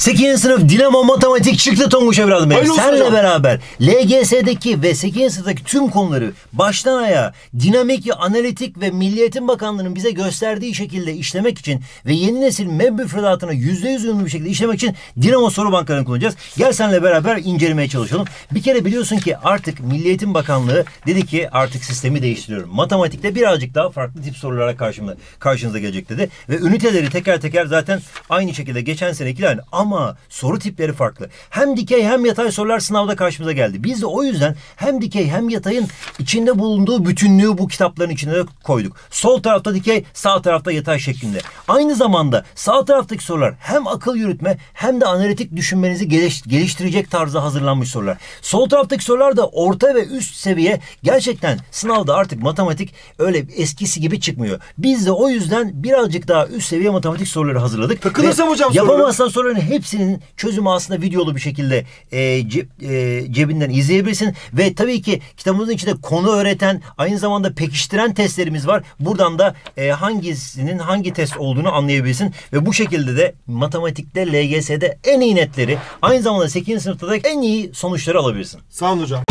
8. sınıf Dinamo Matematik çıktı Tonguç evladım benim. Hayırlı olsun Senle hocam. beraber LGS'deki ve 8. sınıftaki tüm konuları baştan ayağa dinamik, analitik ve Milli Eğitim Bakanlığı'nın bize gösterdiği şekilde işlemek için ve yeni nesil MEB müfredatına %100 uyumlu bir şekilde işlemek için Dinamo soru bankalarını kullanacağız. Gel senle beraber incelemeye çalışalım. Bir kere biliyorsun ki artık Milli Eğitim Bakanlığı dedi ki artık sistemi değiştiriyorum. Matematikte birazcık daha farklı tip sorulara karşımda, karşınıza gelecek dedi. Ve üniteleri teker teker zaten aynı şekilde geçen senekiler aynı. Ama soru tipleri farklı. Hem dikey hem yatay sorular sınavda karşımıza geldi. Biz de o yüzden hem dikey hem yatayın içinde bulunduğu bütünlüğü bu kitapların içine de koyduk. Sol tarafta dikey, sağ tarafta yatay şeklinde. Aynı zamanda sağ taraftaki sorular hem akıl yürütme hem de analitik düşünmenizi geliş- geliştirecek tarzda hazırlanmış sorular. Sol taraftaki sorular da orta ve üst seviye gerçekten sınavda artık matematik öyle eskisi gibi çıkmıyor. Biz de o yüzden birazcık daha üst seviye matematik soruları hazırladık. Takılırsam hocam soruları. Yapamazsan soruların hepsinin çözümü aslında videolu bir şekilde e, ce- e, cebinden izleyebilirsin. Ve tabii ki kitabımızın içinde konu öğreten, aynı zamanda pekiştiren testlerimiz var. Buradan da e, hangisinin hangi test olduğunu anlayabilirsin. Ve bu şekilde de matematikte, LGS'de en iyi netleri, aynı zamanda 8. sınıfta da en iyi sonuçları alabilirsin. Sağ olun hocam.